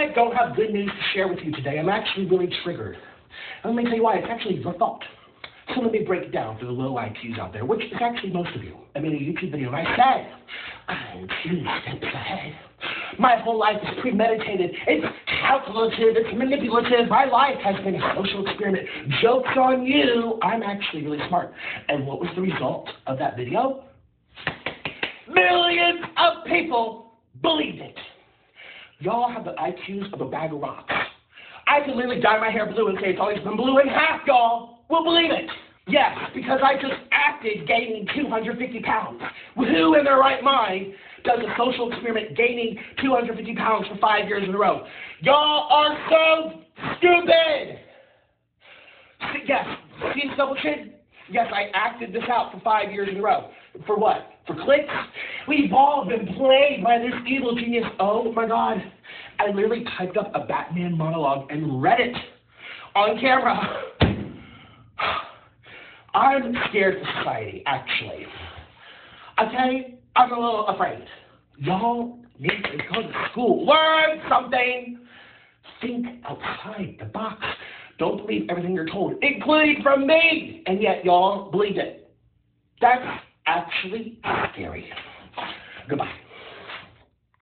I don't have good news to share with you today. I'm actually really triggered. Let me tell you why. It's actually your fault. So let me break it down for the low IQs out there, which is actually most of you. I made a YouTube video and I said, I'm two steps ahead. My whole life is premeditated. It's calculative. It's manipulative. My life has been a social experiment. Joke's on you. I'm actually really smart. And what was the result of that video? Millions of people believed it. Y'all have the IQs of a bag of rocks. I can literally dye my hair blue and say it's always been blue, and half y'all will believe it. Yes, because I just acted gaining 250 pounds. Who in their right mind does a social experiment gaining 250 pounds for five years in a row? Y'all are so stupid. Yes, see this double chin? Yes, I acted this out for five years in a row. For what? For clicks? We've all been played by this evil genius. Oh my God. I literally typed up a Batman monologue and read it on camera. I'm scared of society, actually. Okay? I'm a little afraid. Y'all need to go to school, learn something, think outside the box. Don't believe everything you're told, including from me. And yet, y'all believe it. That's actually scary.